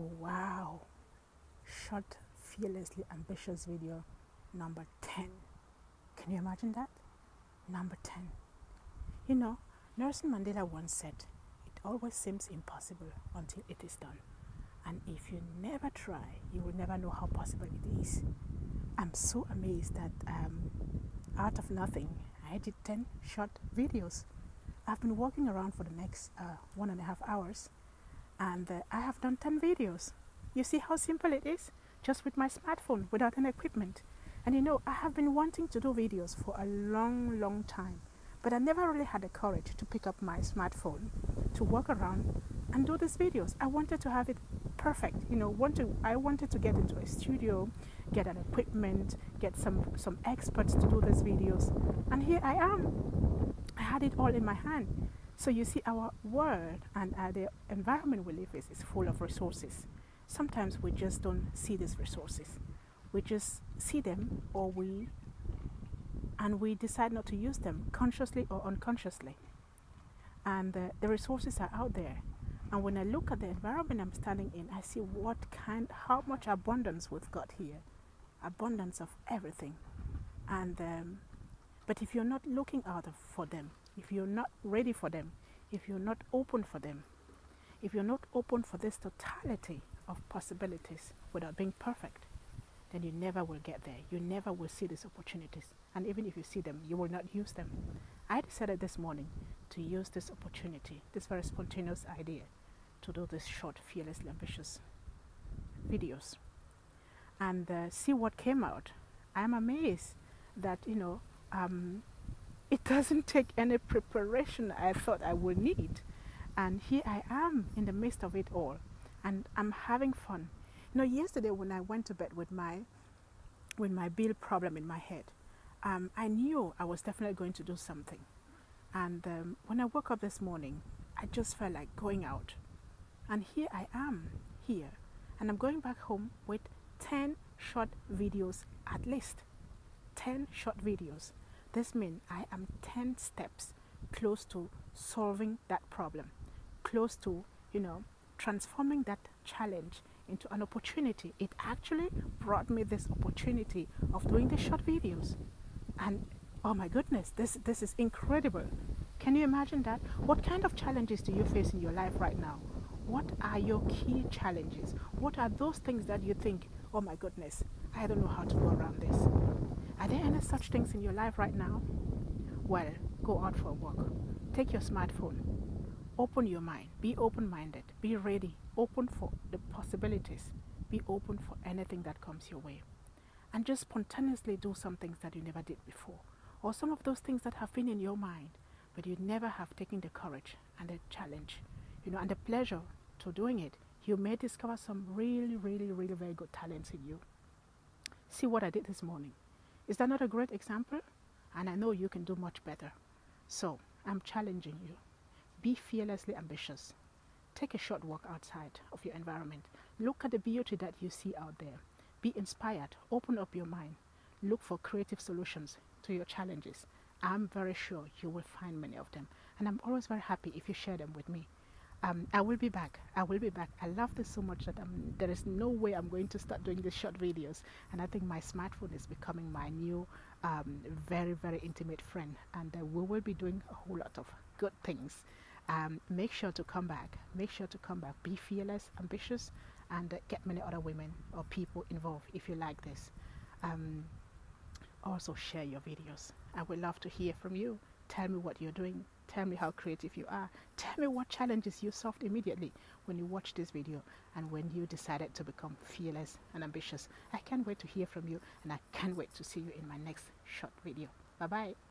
Wow! Short, fearlessly ambitious video number 10. Can you imagine that? Number 10. You know, Nelson Mandela once said, It always seems impossible until it is done. And if you never try, you will never know how possible it is. I'm so amazed that um, out of nothing, I did 10 short videos. I've been walking around for the next uh, one and a half hours and uh, I have done 10 videos. You see how simple it is? Just with my smartphone without any equipment. And you know, I have been wanting to do videos for a long, long time, but I never really had the courage to pick up my smartphone to walk around and do these videos. I wanted to have it perfect, you know, want to, I wanted to get into a studio, get an equipment, get some, some experts to do these videos. And here I am. I had it all in my hand. So you see, our world and uh, the environment we live in is full of resources. Sometimes we just don't see these resources. We just see them, or we and we decide not to use them consciously or unconsciously. And uh, the resources are out there. And when I look at the environment I'm standing in, I see what kind, how much abundance we've got here, abundance of everything. And um, but if you're not looking out for them, if you're not ready for them, if you're not open for them, if you're not open for this totality of possibilities without being perfect, then you never will get there. You never will see these opportunities. And even if you see them, you will not use them. I decided this morning to use this opportunity, this very spontaneous idea, to do this short, fearlessly ambitious videos and uh, see what came out. I am amazed that, you know, um, it doesn't take any preparation I thought I would need. And here I am in the midst of it all. And I'm having fun. You know, yesterday when I went to bed with my with my bill problem in my head, um, I knew I was definitely going to do something. And um, when I woke up this morning, I just felt like going out. And here I am, here. And I'm going back home with 10 short videos at least. 10 short videos. This means I am 10 steps close to solving that problem, close to, you know, transforming that challenge into an opportunity. It actually brought me this opportunity of doing the short videos. And oh my goodness, this, this is incredible. Can you imagine that? What kind of challenges do you face in your life right now? What are your key challenges? What are those things that you think, oh my goodness, I don't know how to go around this? Are there any such things in your life right now? Well, go out for a walk. Take your smartphone. Open your mind. Be open minded. Be ready. Open for the possibilities. Be open for anything that comes your way. And just spontaneously do some things that you never did before. Or some of those things that have been in your mind, but you never have taken the courage and the challenge, you know, and the pleasure to doing it. You may discover some really, really, really very good talents in you. See what I did this morning. Is that not a great example? And I know you can do much better. So I'm challenging you. Be fearlessly ambitious. Take a short walk outside of your environment. Look at the beauty that you see out there. Be inspired. Open up your mind. Look for creative solutions to your challenges. I'm very sure you will find many of them. And I'm always very happy if you share them with me um, I will be back. I will be back. I love this so much that I'm, there is no way I'm going to start doing these short videos. And I think my smartphone is becoming my new, um, very, very intimate friend. And uh, we will be doing a whole lot of good things. Um, make sure to come back. Make sure to come back. Be fearless, ambitious, and uh, get many other women or people involved if you like this. Um, also, share your videos. I would love to hear from you. Tell me what you're doing Tell me how creative you are. Tell me what challenges you solved immediately when you watched this video and when you decided to become fearless and ambitious. I can't wait to hear from you and I can't wait to see you in my next short video. Bye bye.